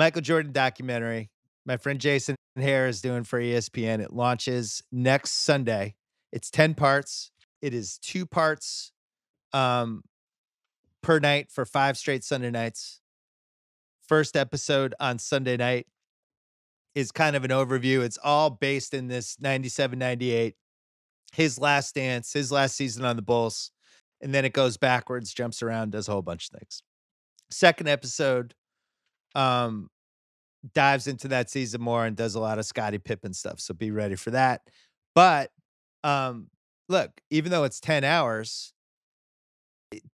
Michael Jordan documentary. My friend Jason Hehir is doing for ESPN. It launches next Sunday. It's 10 parts. It is two parts um, per night for five straight Sunday nights. First episode on Sunday night is kind of an overview. It's all based in this 97 98, his last dance, his last season on the Bulls. And then it goes backwards, jumps around, does a whole bunch of things. Second episode um, dives into that season more and does a lot of Scottie Pippen stuff. So be ready for that. But um, look, even though it's 10 hours,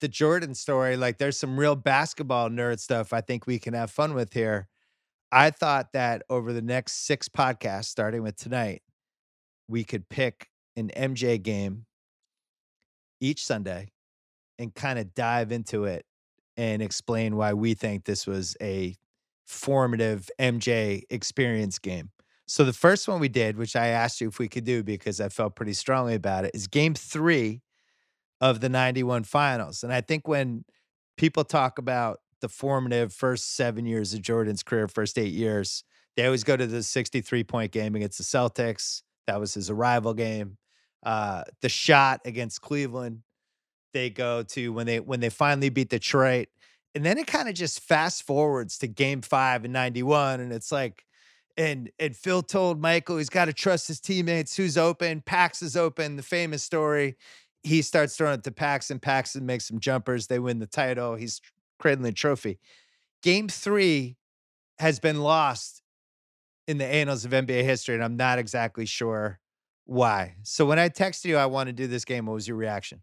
the Jordan story, like there's some real basketball nerd stuff I think we can have fun with here. I thought that over the next six podcasts, starting with tonight, we could pick an MJ game each Sunday and kind of dive into it and explain why we think this was a formative MJ experience game. So the first one we did, which I asked you if we could do because I felt pretty strongly about it, is game three of the 91 finals. And I think when people talk about the formative first seven years of Jordan's career, first eight years, they always go to the 63 point game against the Celtics. That was his arrival game. Uh, the shot against Cleveland. They go to when they when they finally beat Detroit. And then it kind of just fast forwards to game five in 91. And it's like, and and Phil told Michael he's got to trust his teammates. Who's open? Pax is open. The famous story he starts throwing it to Paxson. Paxson makes some jumpers. They win the title. He's cradling the trophy. Game three has been lost in the annals of NBA history, and I'm not exactly sure why. So when I texted you, I want to do this game. What was your reaction?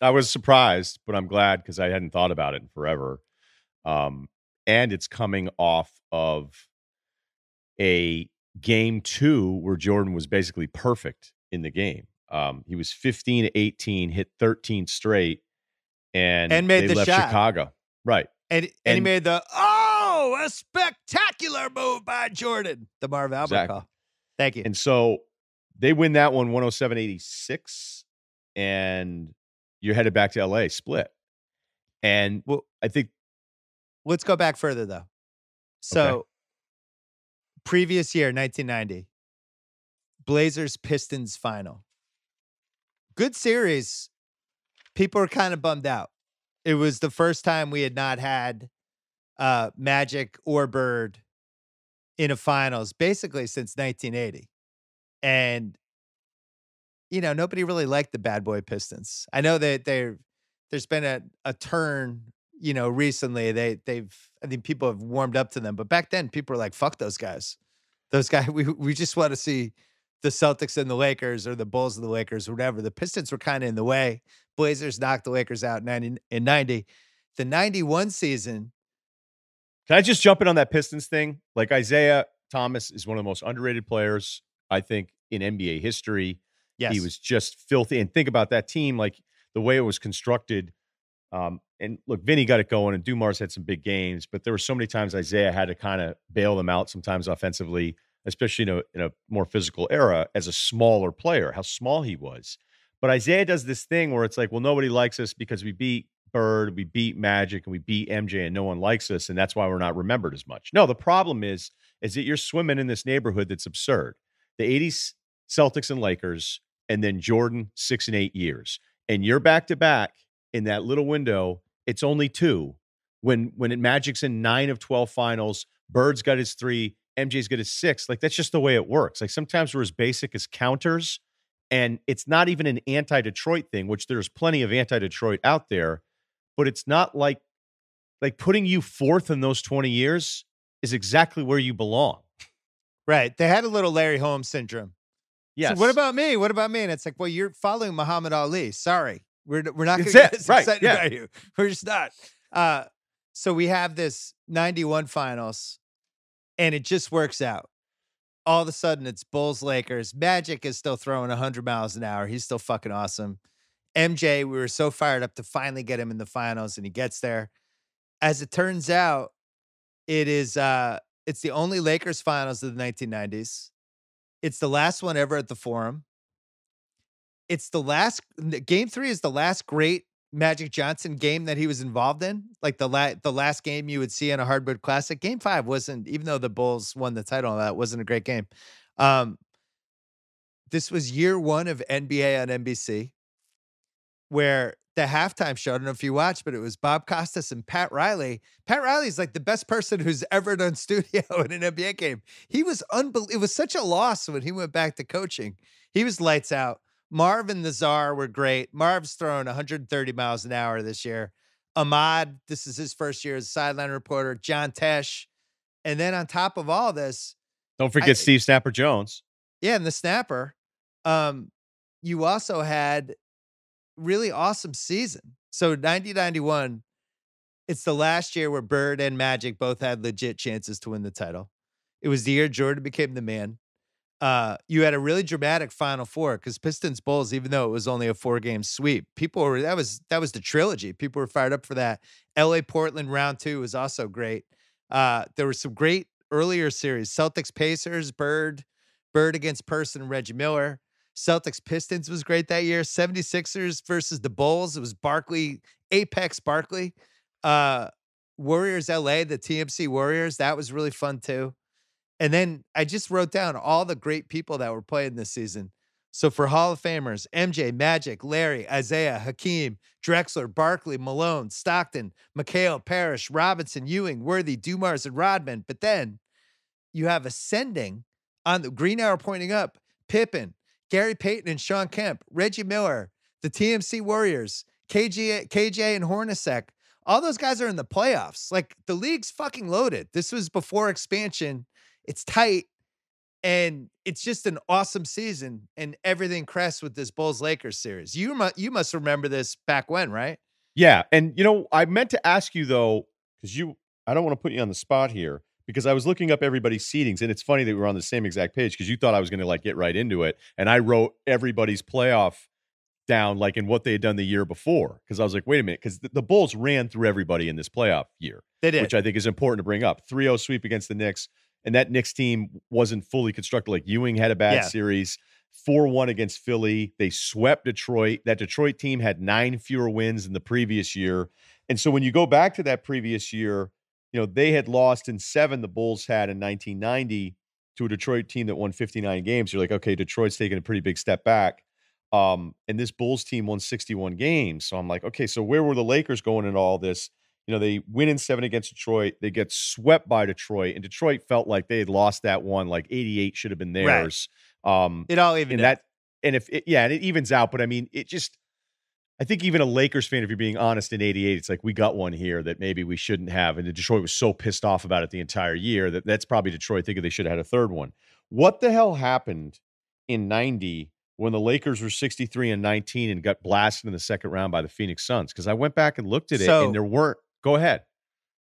I was surprised, but I'm glad because I hadn't thought about it in forever. Um, and it's coming off of a game two where Jordan was basically perfect in the game. Um, he was 15 18, hit 13 straight, and and made they the left shot. Chicago. Right. And, and, And- he made the oh, a spectacular move by Jordan, the Marv Albert Exactly. call. Thank you. And so they win that one 107 86, and you're headed back to LA split. And Well- I think Let's go back further though. So, previous year, 1990, Blazers Pistons final. Good series. People were kind of bummed out. It was the first time we had not had uh, Magic or Bird in a finals basically since 1980. And, you know, nobody really liked the bad boy Pistons. I know that they're, there's been a, a turn you know, recently they they've I think people have warmed up to them, but back then people were like, "Fuck those guys." Those guys, we we just want to see the Celtics and the Lakers or the Bulls and the Lakers, whatever. The Pistons were kind of in the way. Blazers knocked the Lakers out in 90, in 90. The 91 season, Can I just jump in on that Pistons thing? Like Isiah Thomas is one of the most underrated players, I think, in NBA history. Yes. He was just filthy. And think about that team, like the way it was constructed. Um, and look, Vinnie got it going, and Dumars had some big games, but there were so many times Isiah had to kind of bail them out sometimes offensively, especially in a, in a more physical era as a smaller player, how small he was. But Isiah does this thing where it's like, well, nobody likes us because we beat Bird, we beat Magic, and we beat MJ, and no one likes us, and that's why we're not remembered as much. No, the problem is, is that you're swimming in this neighborhood that's absurd. The 80s Celtics and Lakers, and then Jordan six and eight years, and you're back to back in that little window. It's only two. When when it Magic's in nine of twelve finals, Bird's got his three, MJ's got his six. Like that's just the way it works. Like sometimes we're as basic as counters, and it's not even an anti-Detroit thing, which there's plenty of anti-Detroit out there, but it's not like like putting you fourth in those 20 years is exactly where you belong. right. They had a little Larry Holmes syndrome. Yes. So what about me? What about me? And it's like, well, you're following Muhammad Ali. Sorry. We're we're not going to get Right, excited yeah. about you. We're just not. Uh, so we have this 91 finals, and it just works out. All of a sudden, it's Bulls Lakers. Magic is still throwing 100 miles an hour. He's still fucking awesome. MJ, we were so fired up to finally get him in the finals, and he gets there. As it turns out, it is uh it's the only Lakers finals of the 1990s. It's the last one ever at the Forum. It's the last game 3 is the last great Magic Johnson game that he was involved in, like the la- the last game you would see in a hardwood classic. Game five wasn't, even though the Bulls won the title, that wasn't a great game. Um, this was year one of NBA on NBC, where the halftime show. I don't know if you watched, but it was Bob Costas and Pat Riley. Pat Riley is like the best person who's ever done studio in an NBA game. He was unbelievable. It was such a loss when he went back to coaching. He was lights out. Marv and the Czar were great. Marv's thrown 130 miles an hour this year. Ahmad, this is his first year as a sideline reporter. John Tesh. And then on top of all this, don't forget I, Steve Snapper Jones. Yeah, and the snapper. Um, you also had really awesome season. So 1991, it's the last year where Bird and Magic both had legit chances to win the title. It was the year Jordan became the man uh, you had a really dramatic Final Four because Pistons Bulls, even though it was only a four game sweep, people were that was that was the trilogy. People were fired up for that. L.A. Portland round two was also great. Uh, there were some great earlier series: Celtics Pacers, Bird, Bird against Person, Reggie Miller. Celtics Pistons was great that year. 76ers versus the Bulls. It was Barkley, Apex Barkley. Uh, Warriors LA, the TMC Warriors. That was really fun too. And then I just wrote down all the great people that were playing this season. So for Hall of Famers, MJ, Magic, Larry, Isiah, Hakeem, Drexler, Barkley, Malone, Stockton, McHale, Parish, Robinson, Ewing, Worthy, Dumars, and Rodman. But then you have ascending on the green arrow pointing up, Pippen, Gary Payton and Shawn Kemp, Reggie Miller, the TMC Warriors, KJ, KJ and Hornacek. All those guys are in the playoffs. Like the league's fucking loaded. This was before expansion it's tight and it's just an awesome season and everything crests with this Bulls Lakers series. You you must remember this back when, right? Yeah, and you know, I meant to ask you though cuz you I don't want to put you on the spot here because I was looking up everybody's seedings and it's funny that we were on the same exact page because you thought I was going to like get right into it and I wrote everybody's playoff down like in what they had done the year before because I was like, wait a minute, because the, the, Bulls ran through everybody in this playoff year. They did. Which I think is important to bring up. 3 0 sweep against the Knicks, and that Knicks team wasn't fully constructed. Like Ewing had a bad yeah. series, 4 1 against Philly. They swept Detroit. That Detroit team had nine fewer wins than the previous year. And so when you go back to that previous year, you know, they had lost in seven, the Bulls had in 1990 to a Detroit team that won 59 games. You're like, okay, Detroit's taking a pretty big step back. Um, and this Bulls team won 61 games. So I'm like, okay, so where were the Lakers going in all this? you know, they win in seven against Detroit. They get swept by Detroit, and Detroit felt like they had lost that one. Like 88 should have been theirs. Right. Um, it all evened and that, and if it, yeah, and it evens out. But I mean, it just, I think even a Lakers fan, if you're being honest, in '88, it's like we got one here that maybe we shouldn't have, and Detroit was so pissed off about it the entire year that that's probably Detroit thinking they should have had a third one. What the hell happened in '90? when the Lakers were 63 and 19 and got blasted in the second round by the Phoenix Suns because I went back and looked at it and there weren't Go ahead.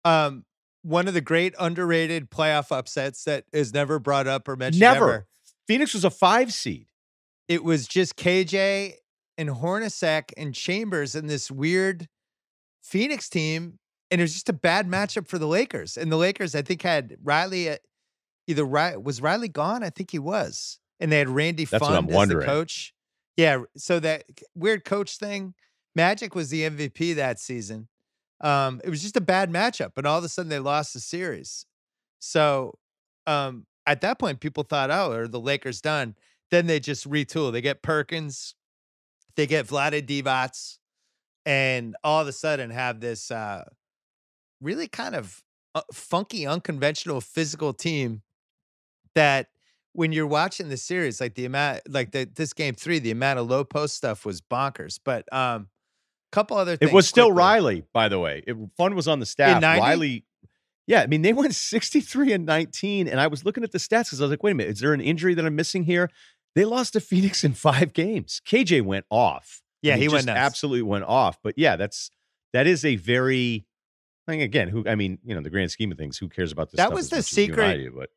Um, one of the great underrated playoff upsets that is never brought up or mentioned. Never. Ever. Phoenix was a five seed. It was just KJ and Hornacek and Chambers and this weird Phoenix team, and it was just a bad matchup for the Lakers. And the Lakers, I think, had Riley. At, either right. was Riley gone? I think he was, and they had Randy That's Pfund as the coach. Yeah, so that weird coach thing. Magic was the MVP that season. Um, it was just a bad matchup, and all of a sudden they lost the series. So um, at that point, people thought, oh, are the Lakers done? Then they just retool. They get Perkins, they get Vlade Divac, and all of a sudden have this uh, really kind of uh, funky, unconventional physical team that when you're watching the series, like the amount, like the, this game three, the amount of low post stuff was bonkers. But um, couple other things. It was still quickly. Riley, by the way. It, Pfund was on the staff. Riley. Yeah, I mean, they went 63 and 19. And I was looking at the stats because I was like, wait a minute, is there an injury that I'm missing here? They lost to Phoenix in five games. KJ went off. Yeah, he, he went absolutely went off. But yeah, that's that is a very I mean, again, who I mean, you know, the grand scheme of things, who cares about this? That was the secret. Do, but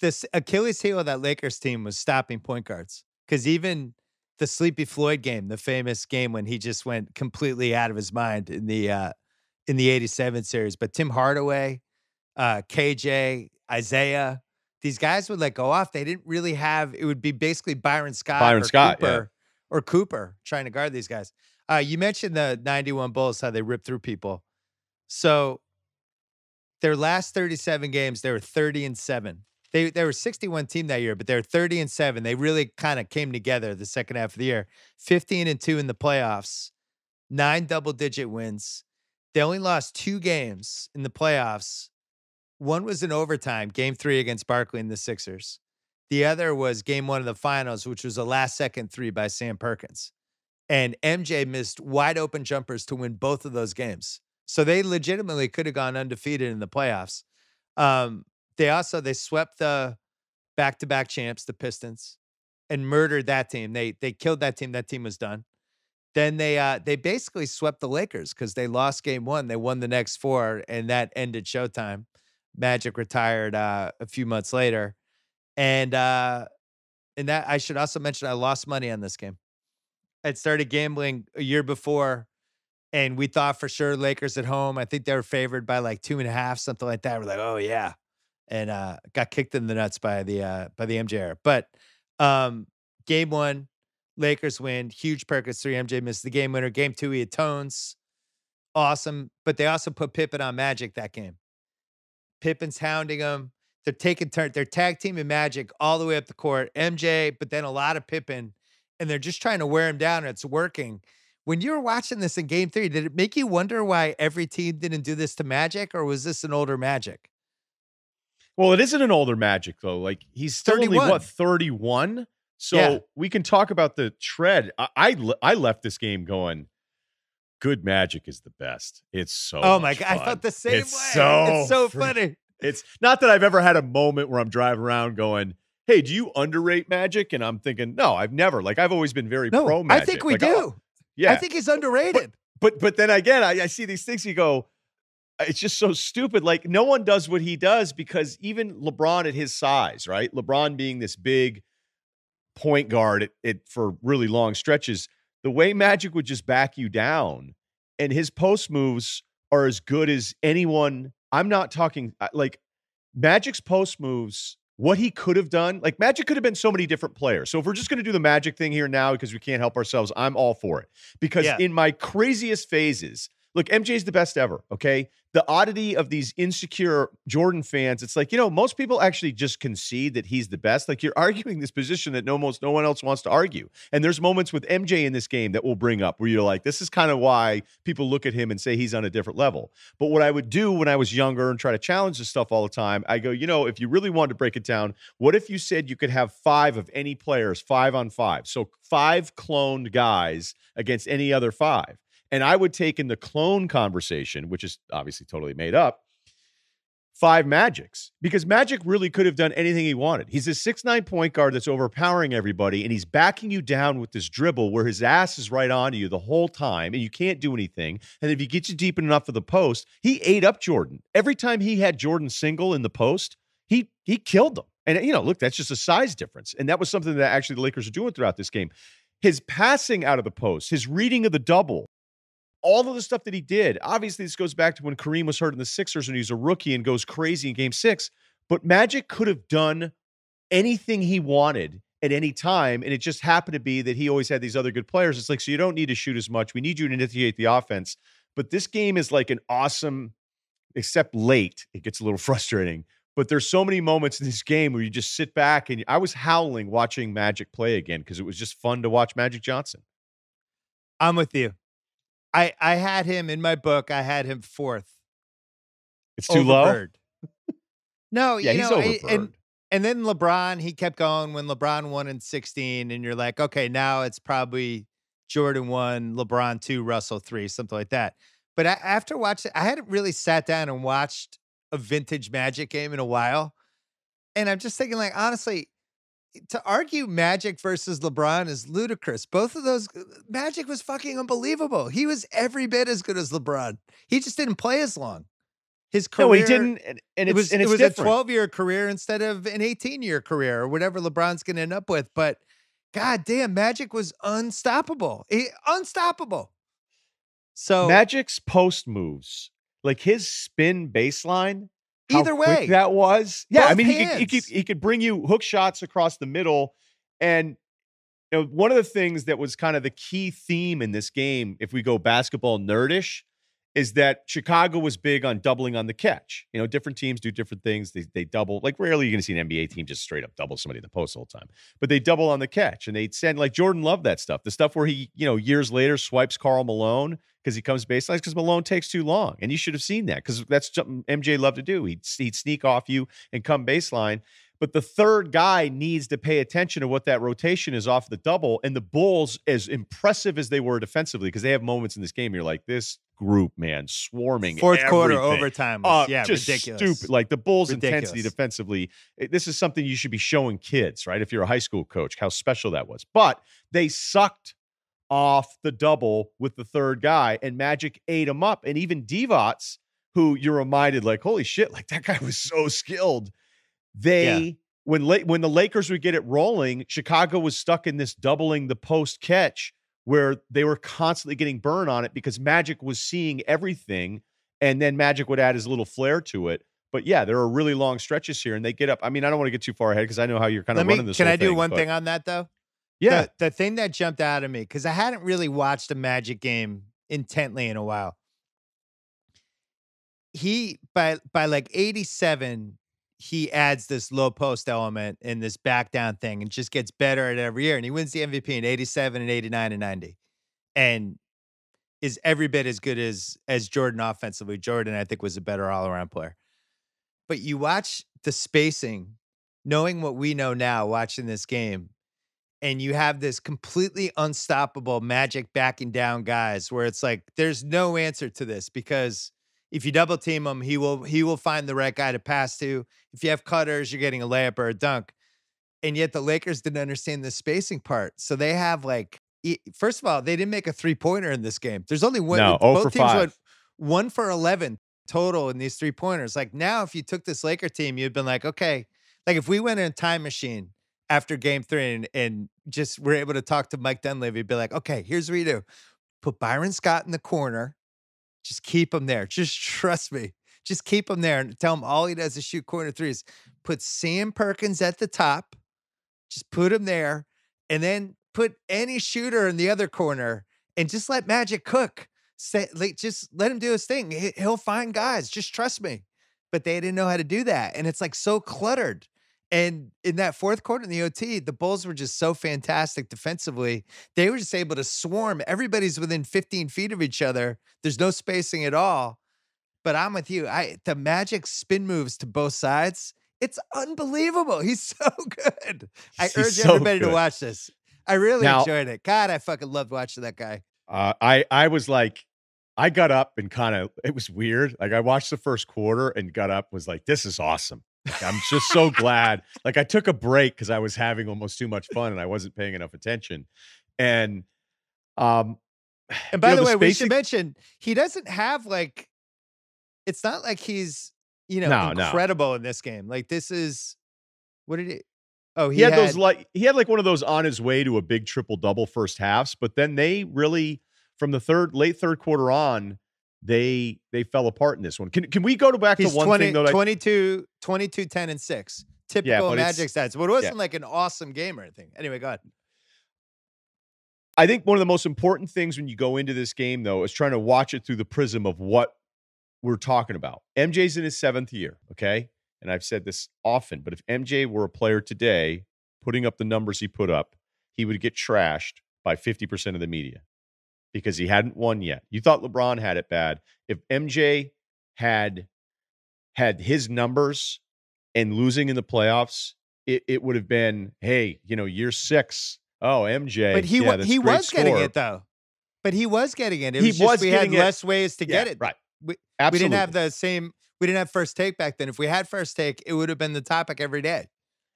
this Achilles heel of that Lakers team was stopping point guards. Because even the Sleepy Floyd game, the famous game when he just went completely out of his mind in the uh, in the '87 series. But Tim Hardaway, uh, KJ, Isiah, these guys would like go off. They didn't really have. It would be basically Byron Scott, Byron or Scott, Cooper, yeah. or Cooper trying to guard these guys. Uh, you mentioned the 91 Bulls, how they ripped through people. So their last 37 games, they were 30 and 7. They they were 61 team that year, but they were 30 and 7. They really kind of came together the second half of the year. 15 and 2 in the playoffs, nine double digit wins. They only lost two games in the playoffs. One was in overtime, game three against Barkley and the Sixers. The other was game one of the finals, which was a last second three by Sam Perkins. And MJ missed wide open jumpers to win both of those games. So they legitimately could have gone undefeated in the playoffs. Um, they also they swept the back-to-back champs, the Pistons, and murdered that team. They they killed that team. That team was done. Then they uh they basically swept the Lakers because they lost game one. They won the next four, and that ended Showtime. Magic retired uh, a few months later, and uh, and that I should also mention I lost money on this game. I'd started gambling a year before and we thought for sure Lakers at home. I think they were favored by like two and a half, something like that. We're like, oh yeah, and uh, got kicked in the nuts by the uh, by the MJ But um, game one, Lakers win. Huge Perkins three. MJ missed the game winner. Game two, he atones. Awesome. But they also put Pippen on Magic that game. Pippen's hounding him. They're taking turn. They're tag teaming Magic all the way up the court. MJ, but then a lot of Pippen, and they're just trying to wear him down. And it's working. When you were watching this in game three, did it make you wonder why every team didn't do this to Magic, or was this an older Magic? Well, it isn't an older Magic though. Like he's still 31. only what thirty one. So yeah. we can talk about the tread. I, I, I left this game going. Good Magic is the best. It's so. Oh my god! Fun. I felt the same it's way. So it's so funny. It's not that I've ever had a moment where I'm driving around going, "Hey, do you underrate Magic?" And I'm thinking, no, I've never. Like I've always been very no, pro Magic. I think we like, do. Oh, yeah. I think he's underrated. But but, but then again, I, I see these things. You go, it's just so stupid. Like no one does what he does because even LeBron at his size, right? LeBron being this big point guard it, it for really long stretches, the way Magic would just back you down, and his post moves are as good as anyone. I'm not talking uh, like Magic's post moves what he could have done. Like Magic could have been so many different players. So if we're just going to do the Magic thing here now because we can't help ourselves, I'm all for it. Because yeah. in my craziest phases, look, MJ's the best ever. Okay, the oddity of these insecure Jordan fans, it's like, you know, most people actually just concede that he's the best. Like you're arguing this position that almost no one else wants to argue. And there's moments with MJ in this game that we'll bring up where you're like, this is kind of why people look at him and say he's on a different level. But what I would do when I was younger and try to challenge this stuff all the time, I go, you know, if you really wanted to break it down, what if you said you could have five of any players, five on five? So five cloned guys against any other five. And I would take in the clone conversation, which is obviously totally made up, five Magics because Magic really could have done anything he wanted. He's a six nine point guard that's overpowering everybody, and he's backing you down with this dribble where his ass is right on you the whole time, and you can't do anything. And if he gets you deep enough for the post, he ate up Jordan every time he had Jordan single in the post. He he killed them. And you know, look, that's just a size difference, and that was something that actually the Lakers are doing throughout this game. His passing out of the post, his reading of the double, all of the stuff that he did. Obviously, this goes back to when Kareem was hurt in the Sixers and he's a rookie and goes crazy in game six. But Magic could have done anything he wanted at any time. And it just happened to be that he always had these other good players. It's like, so you don't need to shoot as much. We need you to initiate the offense. But this game is like an awesome, except late, it gets a little frustrating. But there's so many moments in this game where you just sit back and I was howling watching Magic play again because it was just fun to watch Magic Johnson. I'm with you. I I had him in my book. I had him fourth. It's too low. Bird. No, yeah, you he's know, and and then LeBron, he kept going when LeBron won in 16, and you're like, okay, now it's probably Jordan one, LeBron two, Russell three, something like that. But I, after watching, I hadn't really sat down and watched a vintage Magic game in a while, and I'm just thinking, like, honestly, to argue Magic versus LeBron is ludicrous. Both of those uh, Magic was fucking unbelievable. He was every bit as good as LeBron. He just didn't play as long. His career, no, he didn't, and, and it was and it was different. a twelve year career instead of an eighteen year career or whatever LeBron's going to end up with. But god damn, Magic was unstoppable, he, unstoppable. So Magic's post moves, like his spin baseline, Either way, that was. Yeah, I mean, he could, he could he could bring you hook shots across the middle, and you know, one of the things that was kind of the key theme in this game, if we go basketball nerdish, is that Chicago was big on doubling on the catch. You know, different teams do different things. They, they double, like rarely you're going to see an NBA team just straight up double somebody in the post all the time, but they double on the catch and they send, like Jordan loved that stuff. The stuff where he, you know, years later swipes Karl Malone because he comes baseline because Malone takes too long. And you should have seen that because that's something MJ loved to do. He'd, he'd sneak off you and come baseline. But the third guy needs to pay attention to what that rotation is off the double. And the Bulls, as impressive as they were defensively, because they have moments in this game, you're like, this group, man, swarming. Fourth everything. quarter overtime. Was, Uh, yeah, just ridiculous. stupid. Like the Bulls' Ridiculous. intensity defensively. eh, This is something you should be showing kids, right? If you're a high school coach, how special that was. But they sucked off the double with the third guy, and Magic ate him up. And even Divac, who you're reminded, like, holy shit, like that guy was so skilled. They when La- when the Lakers would get it rolling, Chicago was stuck in this doubling the post catch where they were constantly getting burned on it because Magic was seeing everything, and then Magic would add his little flair to it. But yeah, there are really long stretches here, and they get up. I mean, I don't want to get too far ahead because I know how you're kind Let of me, running this. can I do thing, one but- thing on that though? Yeah, The, the thing that jumped out at me because I hadn't really watched a Magic game intently in a while. He by by like 87, he adds this low post element and this back down thing and just gets better at every year. And he wins the MVP in 87 and 89 and 90. And is every bit as good as as Jordan offensively. Jordan, I think, was a better all-around player. But you watch the spacing, knowing what we know now, watching this game, and you have this completely unstoppable magic backing down guys where it's like there's no answer to this because if you double team him, he will he will find the right guy to pass to. If you have cutters, you're getting a layup or a dunk. And yet the Lakers didn't understand the spacing part. So they have like first of all, they didn't make a three pointer in this game. There's only one No, oh both 0 for teams 5. went one for eleven total in these three pointers. Like now, if you took this Laker team, you'd been like, okay, like if we went in a time machine after game three and, and just were able to talk to Mike Dunleavy, be like, okay, here's what you do. Put Byron Scott in the corner. Just keep him there. Just trust me. Just keep him there and tell him all he does is shoot corner threes. Put Sam Perkins at the top. Just put him there. And then put any shooter in the other corner and just let Magic cook. Say, like, just let him do his thing. He- He'll find guys. Just trust me. But they didn't know how to do that. And it's like so cluttered. And in that fourth quarter in the OT, the Bulls were just so fantastic defensively. They were just able to swarm. Everybody's within 15 feet of each other. There's no spacing at all. But I'm with you. I the Magic spin moves to both sides. It's unbelievable. He's so good. I He's urge so everybody to watch this. I really Now- enjoyed it. God, I fucking loved watching that guy. Uh, I I was like, I got up and kind of it was weird. Like I watched the first quarter and got up was like, this is awesome. Like, I'm just so glad. Like I took a break because I was having almost too much fun and I wasn't paying enough attention. And um, And by you know, the way, we should mention he doesn't have like it's not like he's you know No, no. incredible in this game. Like this is what did he Oh, he, he, had, those like he had like one of those on his way to a big triple double first halves, but then they really from the third late third quarter on they they fell apart in this one. Can can we go to back he's to one 20, thing though? that I- 22, 22, 10, and 6. Typical it's- magic stats. But it wasn't like an awesome game or anything. Anyway, go ahead. I think one of the most important things when you go into this game, though, is trying to watch it through the prism of what we're talking about. MJ's in his seventh year, okay? And I've said this often, but if MJ were a player today, putting up the numbers he put up, he would get trashed by 50% of the media because he hadn't won yet. You thought LeBron had it bad. If MJ had had his numbers and losing in the playoffs, it, it would have been, hey, you know, year six. Oh, MJ. But he yeah, he was getting it though. But he was getting it. It He was just was we had it. less ways to Yeah, get it. Right. We, we didn't have the same we didn't have first take back then. If we had first take, it would have been the topic every day.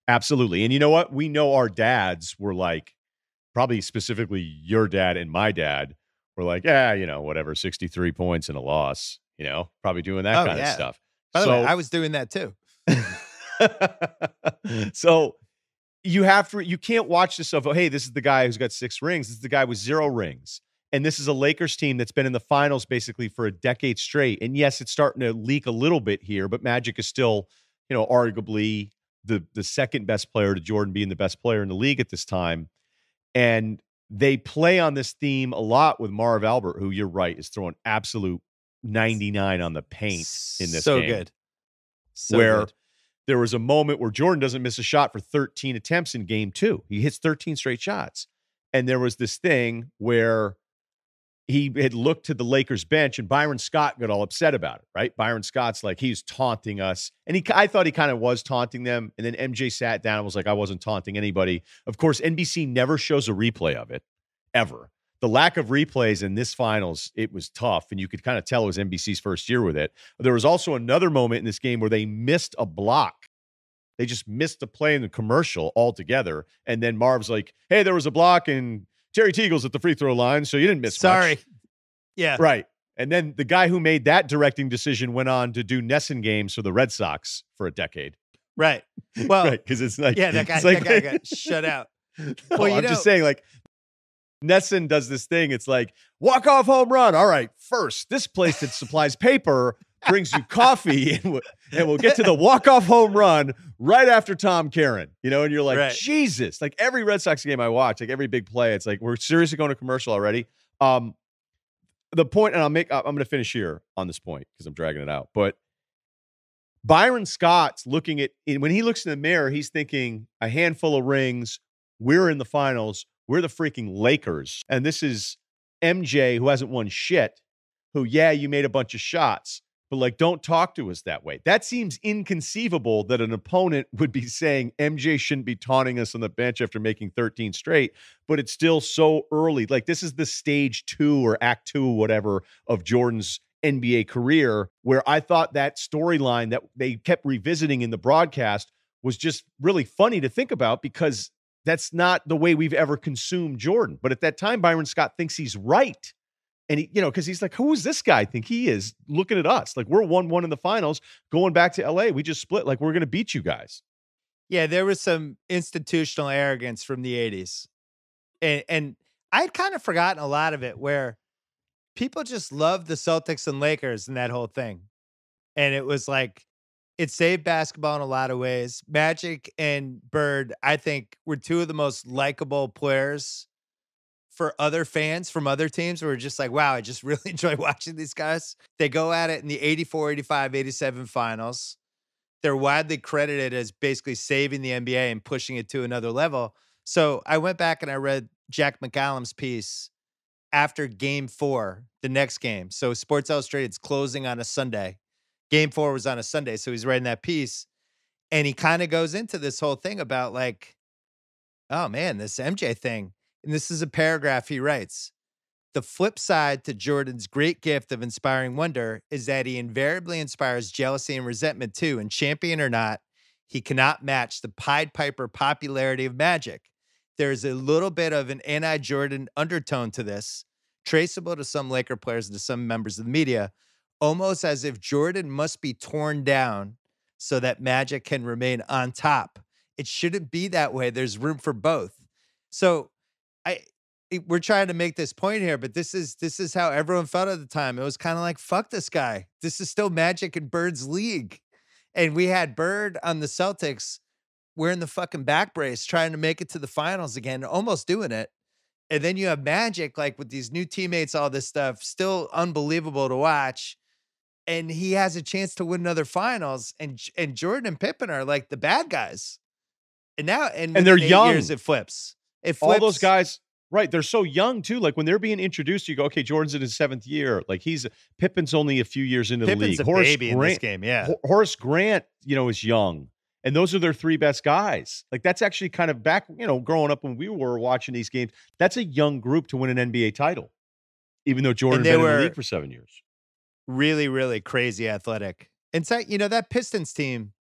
Absolutely. And you know what? We know our dads were like, probably specifically your dad and my dad were like, yeah, you know, whatever, 63 points and a loss, you know, probably doing that Oh, kind yeah. of stuff. By the so, way, I was doing that too. so you have to, you can't watch this of, oh, hey, this is the guy who's got six rings. This is the guy with zero rings. And this is a Lakers team that's been in the finals basically for a decade straight. And yes, it's starting to leak a little bit here, but Magic is still, you know, arguably the the second best player to Jordan being the best player in the league at this time. And they play on this theme a lot with Marv Albert, who you're right is throwing absolute 99 on the paint in this game. so game. good. So where good. there was a moment where Jordan doesn't miss a shot for 13 attempts in game two. He hits 13 straight shots. And there was this thing where he had looked to the Lakers bench and Byron Scott got all upset about it, right? Byron Scott's like, he's taunting us. And he, I thought he kind of was taunting them. And then MJ sat down and was like, I wasn't taunting anybody. Of course, NBC never shows a replay of it, ever. The lack of replays in this finals, it was tough. And you could kind of tell it was NBC's first year with it. There was also another moment in this game where they missed a block. They just missed a play in the commercial altogether. And then Marv's like, hey, there was a block and Terry Teagle's at the free throw line, so you didn't miss Sorry. much. Yeah. Right. And then the guy who made that directing decision went on to do NESN games for the Red Sox for a decade. Right. Well, right. Because it's like, yeah, that guy, like, that guy got shut out. No, Well, you I'm know- just saying, like, NESN does this thing. It's like, walk off home run. All right. First, this place that supplies paper brings you coffee, and we'll, and we'll get to the walk off home run right after Tom Caron. You know, and you're like, Right. Jesus. Like every Red Sox game I watch, like every big play, it's like, we're seriously going to commercial already. Um, the point, and I'll make, I'm going to finish here on this point because I'm dragging it out. But Byron Scott's looking at, when he looks in the mirror, he's thinking a handful of rings. We're in the finals. We're the freaking Lakers. And this is MJ, who hasn't won shit, who, yeah, you made a bunch of shots, but like, don't talk to us that way. That seems inconceivable that an opponent would be saying MJ shouldn't be taunting us on the bench after making 13 straight, but it's still so early. Like, this is the stage two or act two, whatever, of Jordan's NBA career, where I thought that storyline that they kept revisiting in the broadcast was just really funny to think about because that's not the way we've ever consumed Jordan. But at that time, Byron Scott thinks he's right. And he, you know, because he's like, who is this guy I think he is looking at us? Like we're one one in the finals, going back to LA. We just split, like we're gonna beat you guys. Yeah, there was some institutional arrogance from the 80s. And and I'd kind of forgotten a lot of it where people just loved the Celtics and Lakers and that whole thing. And it was like it saved basketball in a lot of ways. Magic and Bird, I think, were two of the most likable players for other fans from other teams who are just like, wow, I just really enjoy watching these guys. They go at it in the 84, 85, 87 finals. They're widely credited as basically saving the NBA and pushing it to another level. So I went back and I read Jack McCallum's piece after game four, the next game. So Sports Illustrated's closing on a Sunday. Game four was on a Sunday. So he's writing that piece. And he kind of goes into this whole thing about like, oh man, this MJ thing. And this is a paragraph he writes. The flip side to Jordan's great gift of inspiring wonder is that he invariably inspires jealousy and resentment too. And champion or not, he cannot match the Pied Piper popularity of Magic. There's a little bit of an anti Jordan undertone to this, traceable to some Laker players and to some members of the media, almost as if Jordan must be torn down so that Magic can remain on top. It shouldn't be that way. There's room for both. So Eh, we're trying to make this point here, but this is this is how everyone felt at the time. It was kind of like fuck this guy. This is still Magic and Bird's league. And we had Bird on the Celtics wearing the fucking back brace, trying to make it to the finals again, almost doing it. And then you have Magic, like with these new teammates, all this stuff, still unbelievable to watch. And he has a chance to win another finals. And and Jordan and Pippen are like the bad guys. And now and, And they're young. Years, it flips. It flips. All those guys, right? They're so young too. Like when they're being introduced, you go, okay, Jordan's in his seventh year. Like he's Pippen's only a few years into the league. a Horace baby in this Grant, game. Yeah. Horace Grant, you know, is young. And those are their three best guys. Like that's actually kind of back, you know, growing up when we were watching these games. That's a young group to win an NBA title, even though Jordan been in the league for seven years. really, really crazy athletic. In fact, you know, that Pistons team,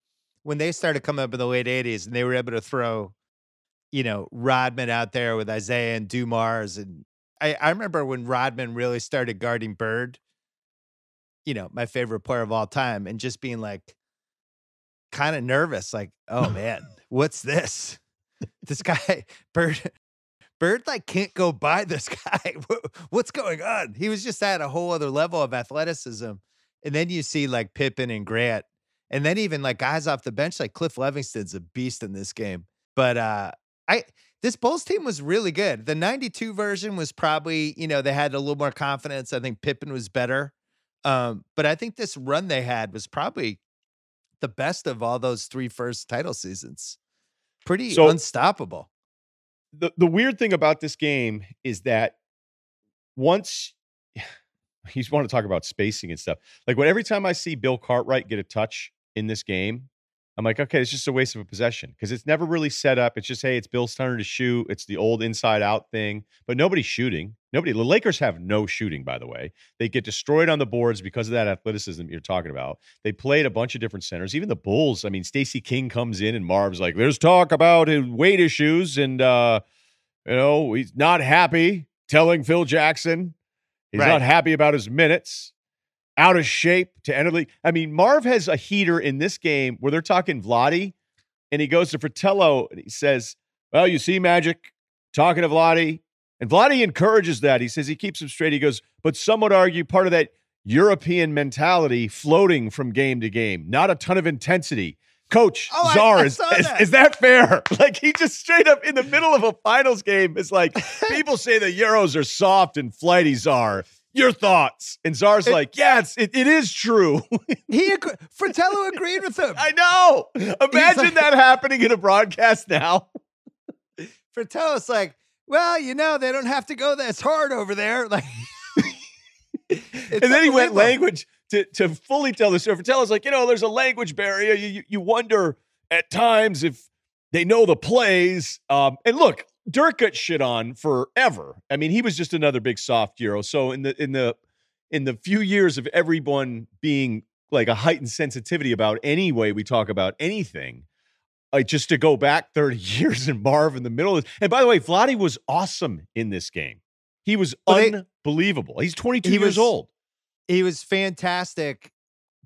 when they started coming up in the late 80s and they were able to throw, you know, Rodman out there with Isiah and Dumars. And I, I remember when Rodman really started guarding Bird, you know, my favorite player of all time, and just being like kind of nervous, like, oh man, what's this? This guy, Bird. Bird like can't go by this guy. What's going on? He was just at a whole other level of athleticism. And then you see like Pippen and Grant, and then even like guys off the bench like Cliff Levingston's a beast in this game. But uh I this Bulls team was really good. The 92 version was probably, you know, they had a little more confidence. I think Pippen was better. Um, but I think this run they had was probably the best of all those three first title seasons. Pretty So- unstoppable. the the weird thing about this game is that once you want to talk about spacing and stuff, like when every time I see Bill Cartwright get a touch in this game, I'm like, okay, it's just a waste of a possession because it's never really set up. It's just, hey, it's Bill's turn to shoot. It's the old inside out thing, but nobody's shooting. Nobody. The Lakers have no shooting, by the way. They get destroyed on the boards because of that athleticism you're talking about. They played a bunch of different centers. Even the Bulls. I mean, Stacey King comes in and Marv's like, "There's talk about his weight issues, and uh, you know he's not happy." Telling Phil Jackson he's Right. not happy about his minutes. Out of shape to enter the league. I mean, Marv has a heater in this game where they're talking Vlade, and he goes to Fratello and he says, "Well, you see, Magic talking to Vlade, and Vlade encourages that. He says he keeps him straight. He goes, but some would argue part of that European mentality floating from game to game, not a ton of intensity. Coach Oh, Czar, I is, saw is, that fair? Like he just straight up in the middle of a finals game is like, people say the Euros are soft and flighty, Czar. Your thoughts? And Czar's It- like, yeah, it's, it, it is true. He ag- Fratello agreed with him. I know. Imagine like- that happening in a broadcast now. Fratello's like, well, you know, they don't have to go this hard over there. Like, and then he went language to, to fully tell the story. Fratello's like, you know, there's a language barrier. You, you, you wonder at times if they know the plays. Um, and look, Dirk got shit on forever. I mean, he was just another big soft Euro. So in the in the in the few years of everyone being like a heightened sensitivity about any way we talk about anything, like just to go back 30 years and Marv in the middle of And by the way, Vlade was awesome in this game. He was Well, unbelievable. He's 22 He years was- old. He was fantastic.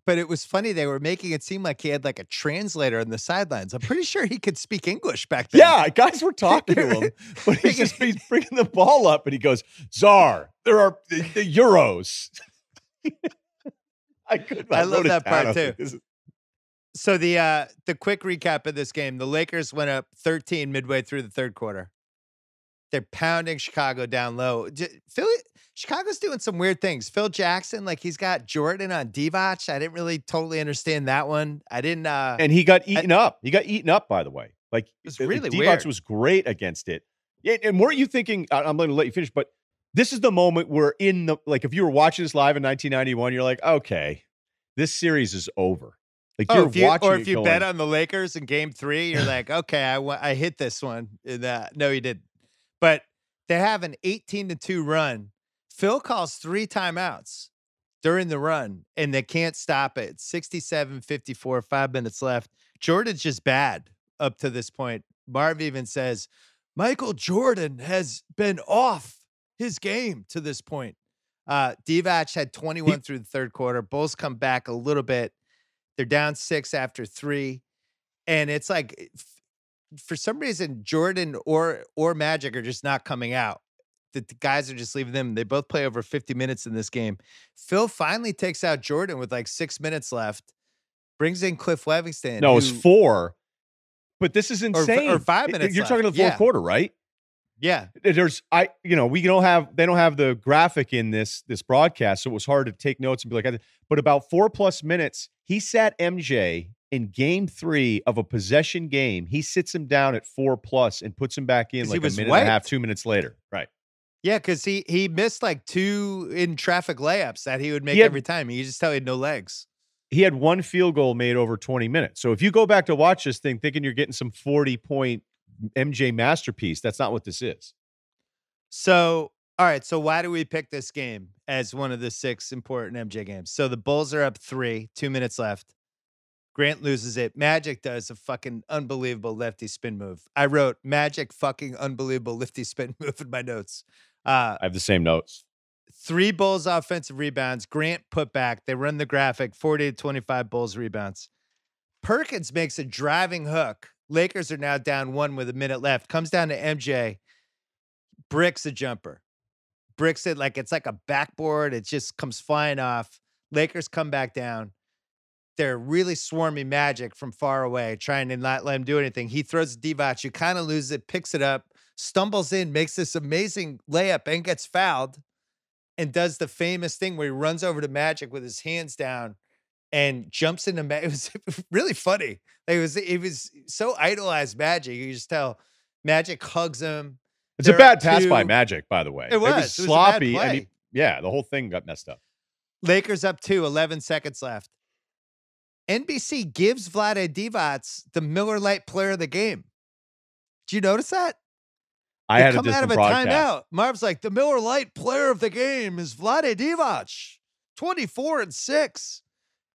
But it was funny. They were making it seem like he had like a translator on the sidelines. I'm pretty sure he could speak English back then. Yeah, guys were talking to him, but he's just he's bringing the ball up and he goes, Czar, there are the, the Euros. I could. I love that part too. this So the uh the quick recap of this game: the Lakers went up 13 midway through the third quarter. They're pounding Chicago down low. Philly, Chicago's doing some weird things. Phil Jackson, like he's got Jordan on Divac. I didn't really totally understand that one. I didn't. uh and he got eaten up. He got eaten up, by the way. Like it was uh, really Divac weird. was great against it. Yeah, and weren't you thinking? I- I'm going to let you finish, but this is the moment where in the like, if you were watching this live in 1991, you're like, okay, this series is over. Like Oh, you're if you, watching, or if you going, bet on the Lakers in Game Three, you're like, okay, I I hit this one. In that, no, you didn't. But they have an 18 to two run. Phil calls three timeouts during the run, and they can't stop it. 67 54, five minutes left. Jordan's just bad up to this point. Marv even says, Michael Jordan has been off his game to this point. Uh, Divac had 21 through the third quarter. Bulls come back a little bit. They're down six after three. And it's like, f- for some reason, Jordan or or Magic are just not coming out. The, the guys are just leaving them. They both play over 50 minutes in this game. Phil finally takes out Jordan with like six minutes left, brings in Cliff Levingston. No, it's four. But this is insane. or insane. five minutes You're talking the fourth Yeah. quarter, right? Yeah. There's I you know we don't have they don't have the graphic in this this broadcast, so it was hard to take notes and be like. But about four plus minutes, he sat MJ in game three of a possession game. He sits him down at four plus and puts him back in like a minute and a half, two minutes later. Right. Yeah, because he he missed like two in traffic layups that he would make He had- every time. You just tell he had no legs. He had one field goal made over 20 minutes. So if you go back to watch this thing thinking you're getting some 40 point MJ masterpiece, that's not what this is. So, all right. So, why do we pick this game as one of the six important MJ games? So, the Bulls are up three, two minutes left. Grant loses it. Magic does a fucking unbelievable lefty spin move. I wrote Magic fucking unbelievable lefty spin move in my notes. Uh, I have the same notes. three Bulls offensive rebounds. Grant put back. They run the graphic 40 to 25 Bulls rebounds. Perkins makes a driving hook. Lakers are now down one with a minute left. Comes down to MJ, bricks a jumper. Bricks it like it's like a backboard. It just comes flying off. Lakers come back down. They're really swarming magic from far away, trying to not let him do anything. He throws Divac, you kind of lose it, picks it up, stumbles in, makes this amazing layup, and gets fouled, and does the famous thing where he runs over to Magic with his hands down and jumps into Ma- it was really funny. Like, it was it was so idolized Magic. You just tell Magic hugs him. It's a bad pass by. Magic, by the way. It was. was It was sloppy. and he- play. yeah, the whole thing got messed up. Lakers up two, 11 seconds left. NBC gives Vlade Divac the Miller Lite player of the game. Do you notice that? I They had come out of a broadcast. timeout. Marv's like, the Miller Lite player of the game is Vlade Divac, 24 and 6.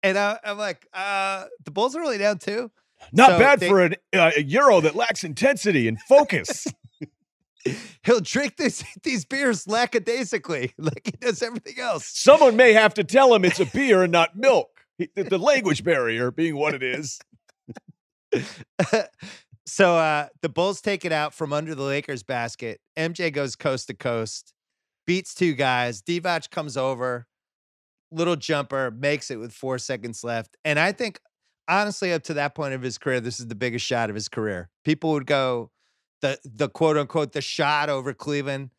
And I, I'm like, uh, the Bulls are really down too. Not So bad they- for an, uh, a Euro that lacks intensity and focus. He'll drink this, these beers lackadaisically, like he does everything else. Someone may have to tell him it's a beer and not milk. He- The, the language barrier being what it is. so uh the Bulls take it out from under the Lakers basket. MJ goes coast to coast, beats two guys. Divac comes over, little jumper, makes it with four seconds left. And I think honestly, up to that point of his career, this is the biggest shot of his career. People would go the the quote unquote the shot over Cleveland.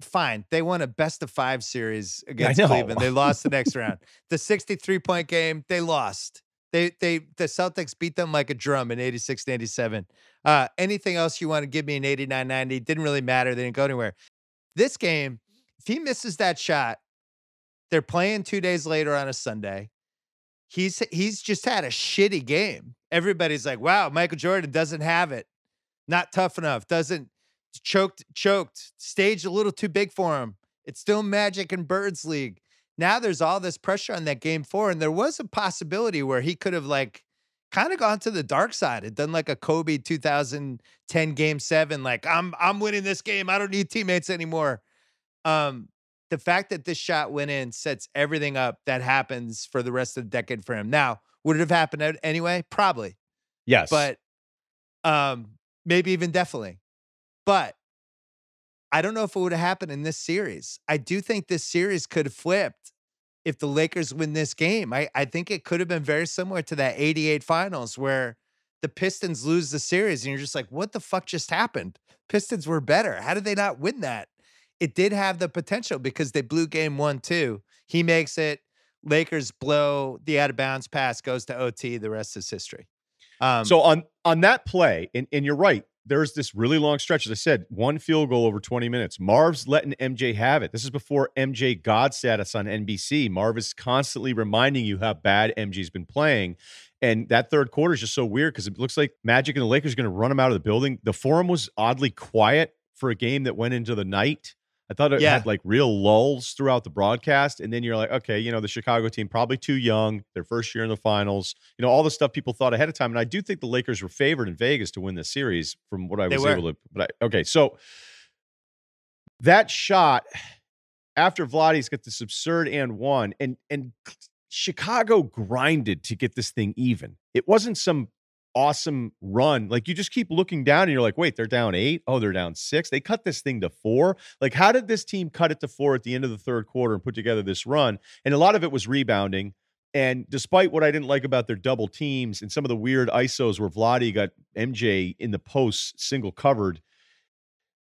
Fine. They won a best of five series against. Cleveland. They lost the next round. The 63 point game, they lost. They they the Celtics beat them like a drum in 86 and 87. Uh anything else you want to give me in 89 90 didn't really matter. They didn't go anywhere. This game, if he misses that shot, they're playing 2 days later on a Sunday. He's he's just had a shitty game. Everybody's like, "Wow, Michael Jordan doesn't have it. Not tough enough. Doesn't choked choked. Stage a little too big for him. It's still Magic and Birds League." Now there's all this pressure on that game 4 and there was a possibility where he could have like kind of gone to the dark side and done like a Kobe 2010 game 7 like I'm I'm winning this game. I don't need teammates anymore. Um the fact that this shot went in sets everything up that happens for the rest of the decade for him. Now, would it have happened anyway? Probably, Yes. but um, maybe even definitely. But I don't know if it would have happened in this series. I do think this series could have flipped if the Lakers win this game. I, I think it could have been very similar to that 88 finals where the Pistons lose the series and you're just like, what the fuck just happened? Pistons were better. How did they not win that? It did have the potential because they blew game one, too. He makes it. Lakers blow the out of bounds pass, goes to OT. The rest is history. Um, so on on that play, and, and you're right, there's this really long stretch. As I said, one field goal over 20 minutes. Marv's letting MJ have it. This is before MJ God status on NBC. Marv is constantly reminding you how bad MJ's been playing. And that third quarter is just so weird because it looks like Magic and the Lakers are going to run him out of the building. The forum was oddly quiet for a game that went into the night. I thought it Yeah. had like real lulls throughout the broadcast. And then you're like, okay, you know, the Chicago team probably too young, their first year in the finals, you know, all the stuff people thought ahead of time. And I do think the Lakers were favored in Vegas to win this series from what I was able to. But I, okay, so that shot after Vlade's got this absurd and one, and and Chicago grinded to get this thing even. It wasn't some awesome run. Like you just keep looking down and you're like, wait, they're down eight. Oh, they're down six. They cut this thing to four. Like, how did this team cut it to four at the end of the third quarter and put together this run? And a lot of it was rebounding. And despite what I didn't like about their double teams and some of the weird ISOs where Vlade got MJ in the post single covered,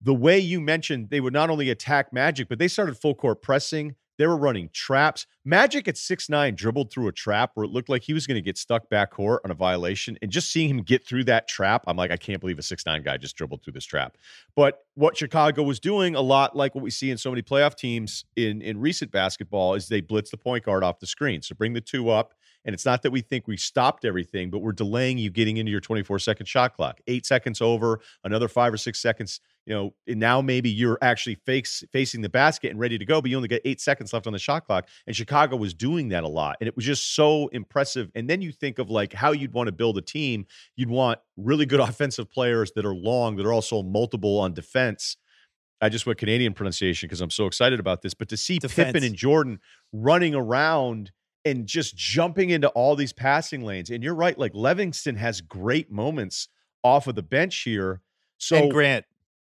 the way you mentioned they would not only attack Magic, but they started full court pressing. They were running traps. Magic at six nine dribbled through a trap where it looked like he was going to get stuck back court on a violation. And just seeing him get through that trap, I'm like, I can't believe a six nine guy just dribbled through this trap. But what Chicago was doing, a lot like what we see in so many playoff teams in, in recent basketball, is they blitz the point guard off the screen. So bring the two up. And it's not that we think we stopped everything, but we're delaying you getting into your 24 second shot clock. Eight seconds over, another five or six seconds. You know, and now maybe you're actually fakes, facing the basket and ready to go, but you only got eight seconds left on the shot clock. And Chicago was doing that a lot. And it was just so impressive. And then you think of like how you'd want to build a team. You'd want really good offensive players that are long, that are also multiple on defense. I just went Canadian pronunciation because I'm so excited about this. But to see Defense. Pippen and Jordan running around and just jumping into all these passing lanes. And you're right, like Levingston has great moments off of the bench here. So and Grant.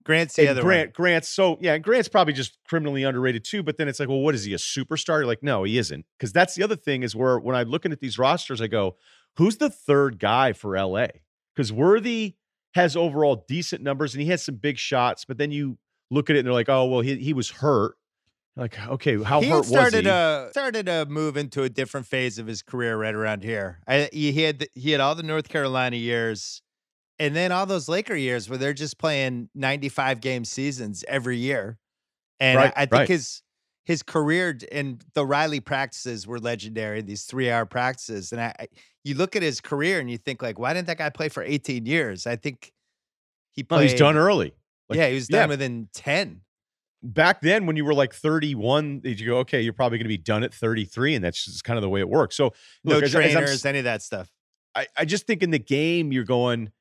Grant's the other Grant, one. Grant's so yeah, Grant's probably just criminally underrated too. But then it's like, well, what is he, a superstar? You're like, no, he isn't. Because that's the other thing is where when I'm looking at these rosters, I go, who's the third guy for LA? Because Worthy has overall decent numbers and he has some big shots, but then you look at it and they're like, oh well, he he was hurt. Like, okay, how he hurt started was he? a started to move into a different phase of his career right around here. I, he had he had all the North Carolina years, and then all those Laker years where they're just playing ninety five game seasons every year. And Right, I, I think right. his his career and the Riley practices were legendary. These three hour practices, and I, I you look at his career and you think like, why didn't that guy play for eighteen years? I think he Oh, played. he's done early. Like, yeah, he was yeah. done within ten. Back then when you were like 31 did you go okay you're probably going to be done at 33 and that's just kind of the way it works so No look, as- as trainers, any of that stuff. I, I just think in the game you're going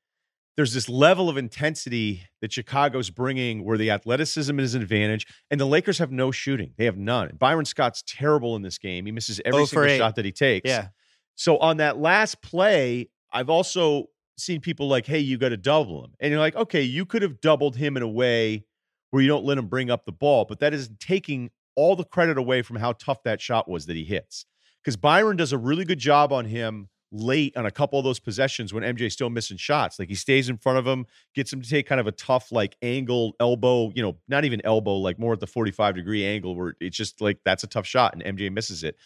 there's this level of intensity that chicago's bringing where the athleticism is an advantage and the lakers have no shooting they have none byron scott's terrible in this game he misses every oh single 8. shot that he takes Yeah. so on that last play, I've also seen people like, hey, you got to double him. And you're like, okay, you could have doubled him in a way where you don't let him bring up the ball, but that is taking all the credit away from how tough that shot was that he hits. Because Byron does a really good job on him late on a couple of those possessions when MJ's still missing shots. Like he stays in front of him, gets him to take kind of a tough, like angle elbow, you know, not even elbow, like more at the 45 degree angle where it's just like that's a tough shot and MJ misses it.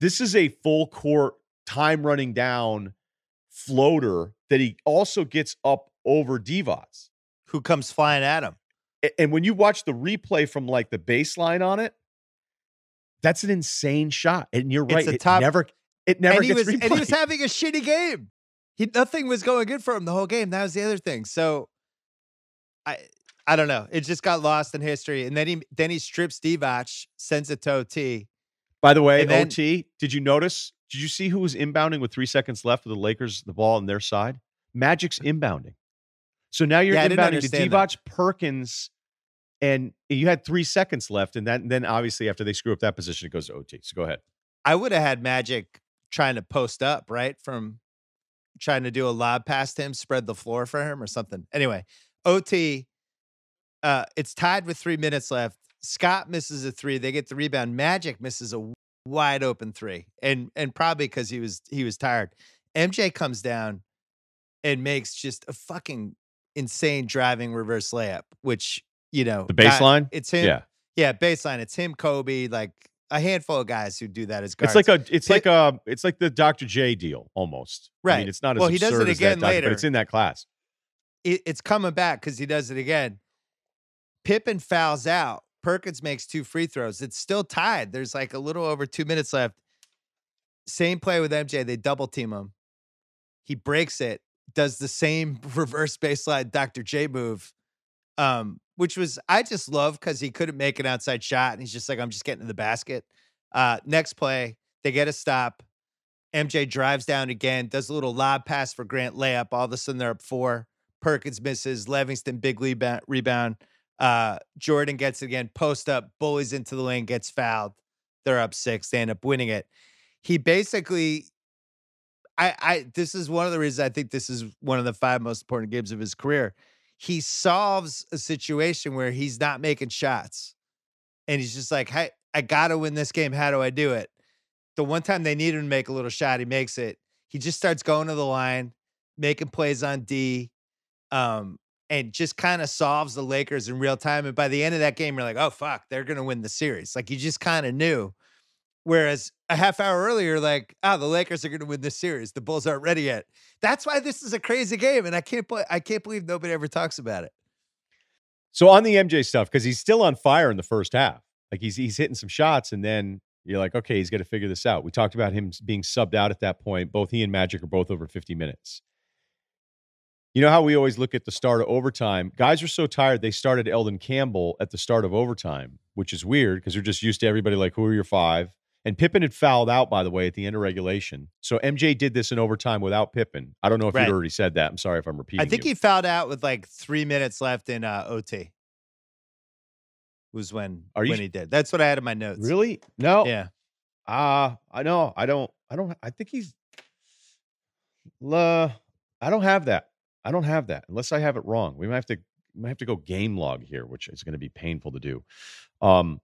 This is a full court time running down floater that he also gets up over Divac. Who comes flying at him? And when you watch the replay from like the baseline on it, that's an insane shot. And you're right. it top- never it never and he was and he was having a shitty game. He nothing was going good for him the whole game. That was the other thing. So I I don't know. It just got lost in history. And then he then he strips Divac, sends it to OT. By the way, then- OT, did you notice? Did you see who was inbounding with three seconds left with the Lakers, the ball on their side? Magic's inbounding. So now you're Yeah, inbounding to. Divac, Perkins, and you had three seconds left. And that, then obviously after they screw up that position, it goes to OT. So go ahead. I would have had Magic trying to post up, right? From trying to do a lob past him, spread the floor for him or something. Anyway, OT, uh, it's tied with three minutes left. Scott misses a three. They get the rebound. Magic misses a wide open three. And and probably because he was he was tired. MJ comes down and makes just a fucking insane driving reverse layup, which, you know, The got- baseline? it's him. Yeah. Yeah, baseline. It's him, Kobe, like a handful of guys who do that as It's like a it's like a it's like the Dr. J deal almost. I mean, Right. it's not as Well, he does it again later. but it's in that class. it, it's coming back because he does it again. Pippen fouls out. Perkins makes two free throws. It's still tied. There's like a little over two minutes left. Same play with MJ. They double team him. He breaks it, does the same reverse baseline Dr. J move, um, which was I just love because he couldn't make an outside shot. And he's just like, I'm just getting to the basket. Uh, next play, they get a stop. MJ drives down again, does a little lob pass for Grant layup. All of a sudden they're up four. Perkins misses. Levingston big rebound. Uh, Jordan gets it again. Post up, bullies into the lane, gets fouled. They're up six. They end up winning it. He basically, I, I. This is one of the reasons I think this is one of the five most important games of his career. He solves a situation where he's not making shots, and he's just like, "Hey, I got to win this game. How do I do it?" the one time they need him to make a little shot, he makes it. He just starts going to the line, making plays on D, um, and just kind of solves the Lakers in real time. And by the end of that game, you're like, oh fuck, they're gonna win the series. Like you just kind of knew. Whereas a half hour earlier, like, oh, the Lakers are gonna win this series. The Bulls aren't ready yet. That's why this is a crazy game, and I can't play, I can't believe nobody ever talks about it. So on the MJ stuff, because he's still on fire in the first half. Like he's he's hitting some shots, and then you're like, okay, he's got to figure this out. We talked about him being subbed out at that point. Both he and Magic are both over 50 minutes. You know how we always look at the start of overtime? Guys are so tired they started Elden Campbell at the start of overtime, which is weird because they're just used to everybody like, who are your five? And Pippen had fouled out, by the way, at the end of regulation. So MJ did this in overtime without Pippen. I don't know if Right. you'd already said that. I'm sorry if I'm repeating. I think you. he fouled out with like three minutes left in uh, OT. Was when Are you when s- he did. That's what I had in my notes. really no. Yeah. Uh I know. I don't. I don't. I think he's. Uh, I don't have that. I don't have that unless I have it wrong. We might have to. We might have to go game log here, which is going to be painful to do. Um,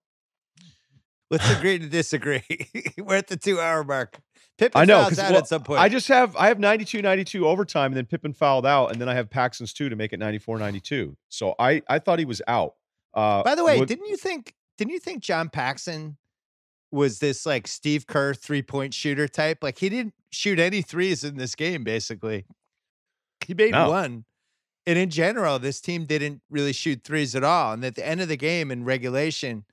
Let's agree to disagree. We're at the two hour mark. Pippen I know fouls out at some point. I just have I have 92 92 overtime and then Pippen fouled out and then I have Paxson's two to make it 94 92. So I I thought he was out. Uh, By the way, would- didn't you think didn't you think John Paxson was this like Steve Kerr three point shooter type? Like he didn't shoot any threes in this game, basically. He made No. one. And in general, this team didn't really shoot threes at all. And at the end of the game in regulation,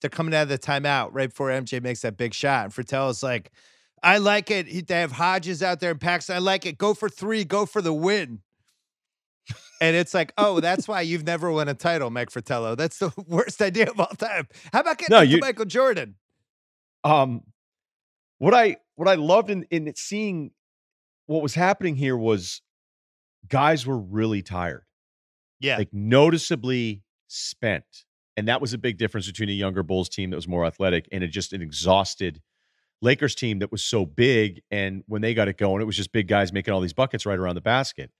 they're coming out of the timeout right before MJ makes that big shot. And Fratello's like, I like it. He, they have Hodges out there and Paxson. I like it. Go for three. Go for the win. And it's like, oh, that's why you've never won a title, Mike Fratello. That's the worst idea of all time. How about getting No, you- Michael Jordan? um what i what i loved in in seeing what was happening here was guys were really tired Yeah. like noticeably spent and that was a big difference between a younger bulls team that was more athletic and just an exhausted lakers team that was so big and when they got it going it was just big guys making all these buckets right around the basket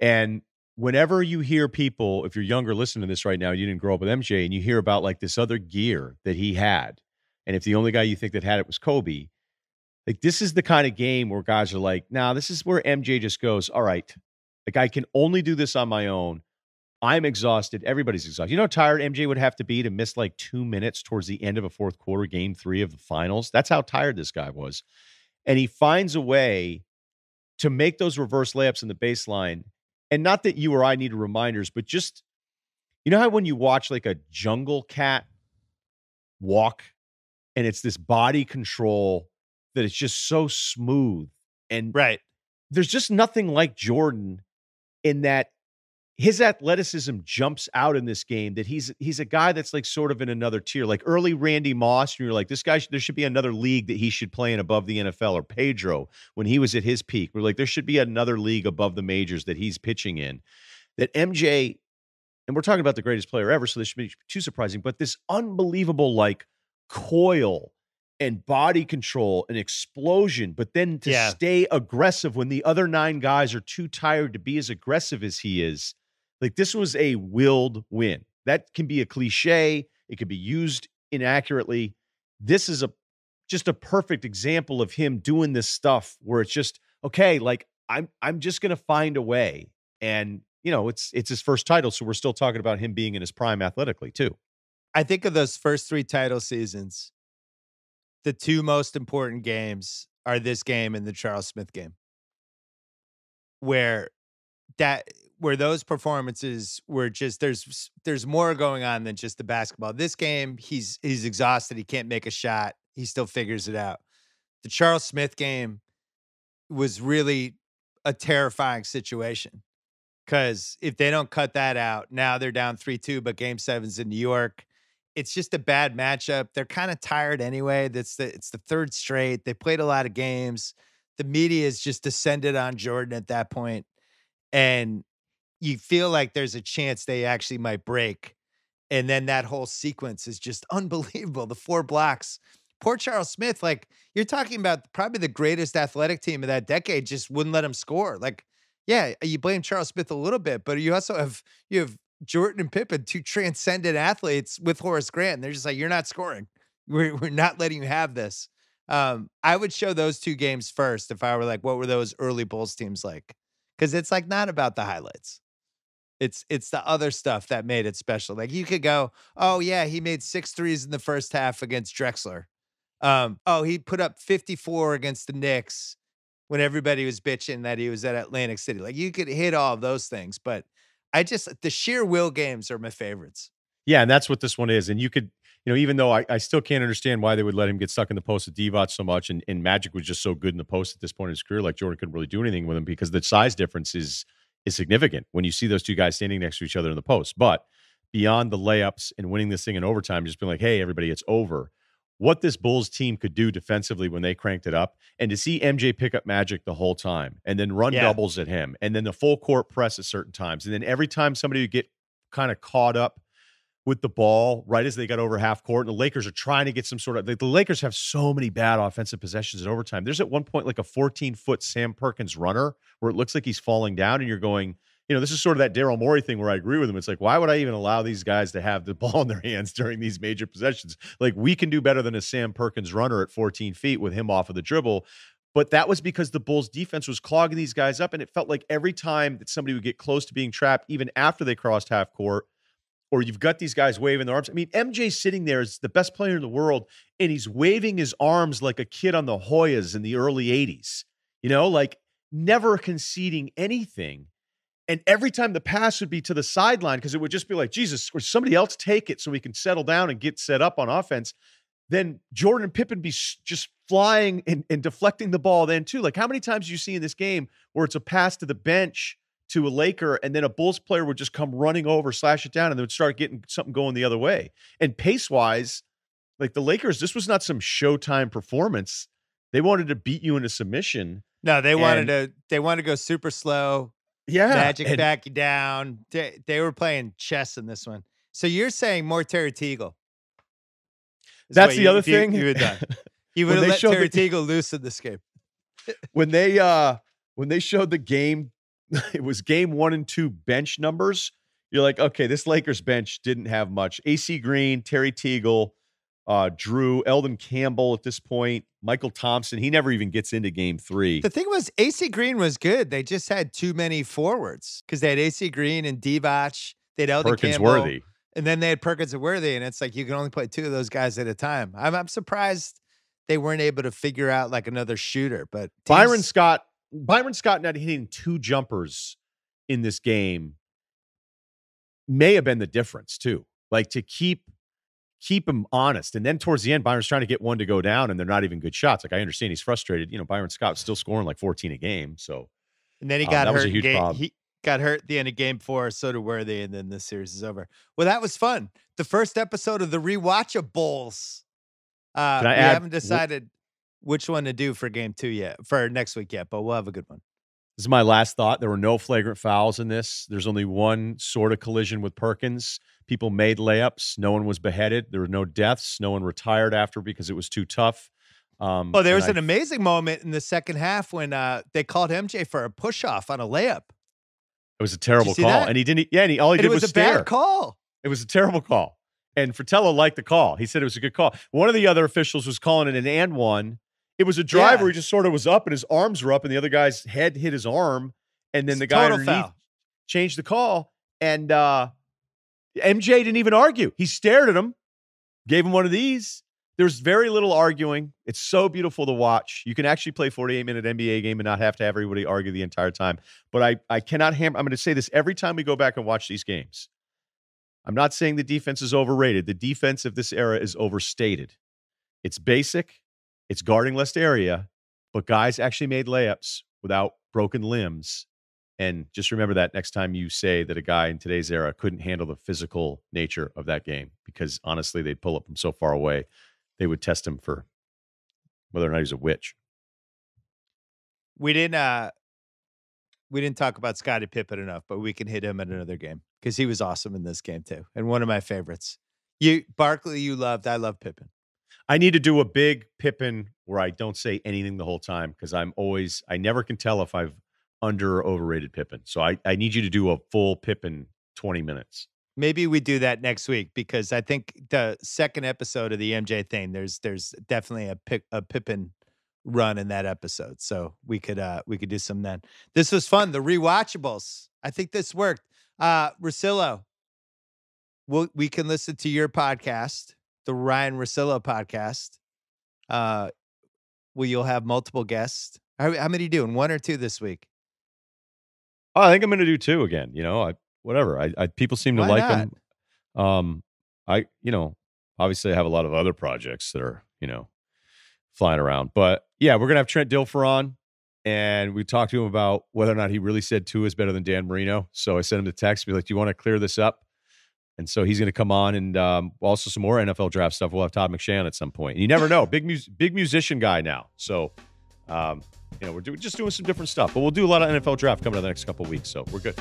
and whenever you hear people if you're younger listening to this right now you didn't grow up with mj and you hear about like this other gear that he had and if the only guy you think that had it was Kobe, like this is the kind of game where guys are like, now this is where MJ just goes, all right, like I can only do this on my own. I'm exhausted. Everybody's exhausted. You know how tired MJ would have to be to miss like two minutes towards the end of a fourth quarter, game three of the finals? That's how tired this guy was. And he finds a way to make those reverse layups in the baseline. And not that you or I need reminders, but just, you know how when you watch like a jungle cat walk and it's this body control that is just so smooth and right. there's just nothing like Jordan in that his athleticism jumps out in this game that he's he's a guy that's like sort of in another tier like early Randy Moss and you're like this guy there should be another league that he should play in above the NFL or Pedro when he was at his peak we're like there should be another league above the majors that he's pitching in that MJ and we're talking about the greatest player ever so this should be too surprising but this unbelievable like coil and body control and explosion, but then to Yeah. stay aggressive when the other nine guys are too tired to be as aggressive as he is. Like this was a willed win. That can be a cliche, it could be used inaccurately. This is a just a perfect example of him doing this stuff where it's just okay, like I'm I'm just going to find a way. And you know, it's it's his first title, so we're still talking about him being in his prime athletically too. I think of those first three title seasons, the two most important games are this game and the Charles Smith game. Where that where those performances were just there's there's more going on than just the basketball. This game, he's he's exhausted, he can't make a shot. He still figures it out. The Charles Smith game was really a terrifying situation. Cause if they don't cut that out, now they're down 3 2, but game seven's in New York it's just a bad matchup. They're kind of tired anyway. That's the it's the third straight. They played a lot of games. The media has just descended on Jordan at that point, and you feel like there's a chance they actually might break. And then that whole sequence is just unbelievable. The four blocks. Poor Charles Smith, like you're talking about probably the greatest athletic team of that decade, just wouldn't let him score. Like, yeah, you blame Charles Smith a little bit, but you also have you have Jordan and Pippen, two transcendent athletes with Horace Grant. And They're just like, you're not scoring. We're, we're not letting you have this. Um, I would show those two games first if I were like, what were those early Bulls teams like? Because it's like not about the highlights. It's it's the other stuff that made it special. Like you could go, oh yeah, he made six threes in the first half against Drexler. Um, oh, he put up 54 against the Knicks when everybody was bitching that he was at Atlantic City. Like you could hit all of those things, but I just the sheer will games are my favorites. Yeah, and that's what this one is. And you could, you know, even though I, I still can't understand why they would let him get stuck in the post with Divac so much, and, and Magic was just so good in the post at this point in his career, like Jordan couldn't really do anything with him because the size difference is is significant when you see those two guys standing next to each other in the post. But beyond the layups and winning this thing in overtime, just being like, hey, everybody, it's over. What this Bulls team could do defensively when they cranked it up, and to see MJ pick up Magic the whole time, and then run Yeah. doubles at him, and then the full court press at certain times, and then every time somebody would get kind of caught up with the ball right as they got over half court. And the Lakers are trying to get some sort of. The, the Lakers have so many bad offensive possessions in overtime. There's at one point like a 14 foot Sam Perkins runner where it looks like he's falling down, and you're going, you know, this is sort of that Daryl Morey thing where I agree with him. It's like, why would I even allow these guys to have the ball in their hands during these major possessions? Like, we can do better than a Sam Perkins runner at 14 feet with him off of the dribble. But that was because the Bulls defense was clogging these guys up. And it felt like every time that somebody would get close to being trapped, even after they crossed half court, or you've got these guys waving their arms. I mean, MJ sitting there is the best player in the world, and he's waving his arms like a kid on the Hoyas in the early 80s, you know, like never conceding anything. And every time the pass would be to the sideline because it would just be like, Jesus, or somebody else take it so we can settle down and get set up on offense. Then Jordan Pippen be just flying and, and deflecting the ball then too. Like how many times do you see in this game where it's a pass to the bench to a Laker and then a Bulls player would just come running over, slash it down, and they would start getting something going the other way. And pace wise, like the Lakers, this was not some Showtime performance. They wanted to beat you into submission. No, they wanted to. They wanted to go super slow. Yeah, magic and, back you down. They, they were playing chess in this one. So you're saying more Terry Teagle? That's the you, other thing. You, you would done. You would have let Terry the, Teagle loose in this game. when they uh when they showed the game, it was game one and two bench numbers. You're like, okay, this Lakers bench didn't have much. AC Green, Terry Teagle, uh, Jrue, Elden Campbell at this point, Mychal Thompson. He never even gets into game three. The thing was, AC Green was good. They just had too many forwards because they had AC Green and Divac. They had Elden Perkins Campbell, Worthy. And then they had Perkins and Worthy. And it's like you can only play two of those guys at a time. I'm, I'm surprised they weren't able to figure out like another shooter. But teams- Byron Scott, Byron Scott not hitting two jumpers in this game may have been the difference too. Like to keep keep him honest. And then towards the end, Byron's trying to get one to go down, and they're not even good shots. Like I understand he's frustrated. You know, Byron Scott's still scoring like 14 a game. So and then he uh, got um, hurt. game, he got hurt at the end of game four. So did Worthy, and then the series is over. Well, that was fun. The first episode of the rewatchables. Uh, we add, haven't decided which one to do for game two yet, for next week yet, but we'll have a good one. This is my last thought. There were no flagrant fouls in this. There's only one sort of collision with Perkins. People made layups. No one was beheaded. There were no deaths. No one retired after because it was too tough. Um, oh, there was an amazing moment in the second half when uh, they called MJ for a push off on a layup. It was a terrible call, that? and he didn't. Yeah, and he all he and did was, was a stare. bad call. It was a terrible call, and Fratello liked the call. He said it was a good call. One of the other officials was calling it an and one. It was a drive yeah. where he just sort of was up and his arms were up, and the other guy's head hit his arm, and then it's the guy underneath foul. changed the call, and uh, MJ didn't even argue. He stared at him, gave him one of these. There's very little arguing. It's so beautiful to watch. You can actually play 48 minute NBA game and not have to have everybody argue the entire time. But I, I cannot hammer. I'm going to say this every time we go back and watch these games. I'm not saying the defense is overrated. The defense of this era is overstated. It's basic, it's guarding less area, but guys actually made layups without broken limbs and just remember that next time you say that a guy in today's era couldn't handle the physical nature of that game, because honestly, they'd pull up from so far away, they would test him for whether or not he's a witch. We didn't uh we didn't talk about Scottie Pippen enough, but we can hit him at another game because he was awesome in this game too. And one of my favorites. You Barkley, you loved, I love Pippen. I need to do a big Pippen where I don't say anything the whole time because I'm always I never can tell if I've under or overrated Pippen. So I, I need you to do a full Pippen 20 minutes. Maybe we do that next week because I think the second episode of the MJ thing, there's there's definitely a pick a Pippen run in that episode. So we could uh we could do some then. This was fun. The rewatchables. I think this worked. Uh Russillo, we'll, we can listen to your podcast, the Ryen Russillo podcast. Uh well, you'll have multiple guests. How, how many doing? One or two this week? Oh, I think I'm going to do two again. You know, I whatever. I, I people seem to Why like not? them. Um, I you know, obviously I have a lot of other projects that are you know flying around, but yeah, we're gonna have Trent Dilfer on, and we talked to him about whether or not he really said two is better than Dan Marino. So I sent him the text, be like, "Do you want to clear this up?" And so he's going to come on, and um, also some more NFL draft stuff. We'll have Todd McShay at some point. And you never know, big mus- big musician guy now. So um, you know, we're do- just doing some different stuff, but we'll do a lot of NFL draft coming up the next couple weeks, so we're good.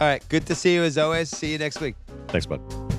All right, good to see you as always. See you next week. Thanks, bud.